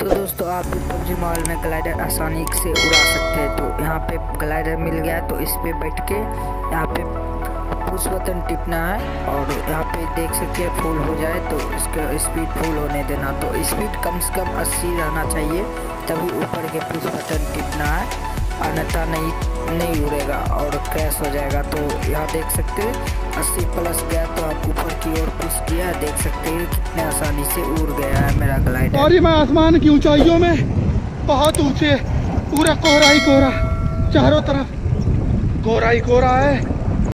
तो दोस्तों, आप पबजी मॉल में ग्लाइडर आसानी से उड़ा सकते हैं। तो यहाँ पे ग्लाइडर मिल गया तो इस पर बैठ के यहाँ पे पुश बटन टिपना है और यहाँ पे देख सकते हैं फुल हो जाए तो इसका स्पीड फुल होने देना। तो स्पीड कम से कम 80 रहना चाहिए, तभी ऊपर के पुश बटन टिपना है। अन्यथा नहीं नहीं उड़ेगा और क्रैश हो जाएगा। तो यहाँ देख सकते हैं, अस्सी प्लस गया तो की ओर पुश किया, देख सकते हैं कितने आसानी से उड़ गया है मेरा ग्लाइडर और ये मैं आसमान की ऊंचाइयों में बहुत ऊँचे, पूरा कोहरा ही कोहरा, चारों तरफ़ कोहरा ही कोहरा है।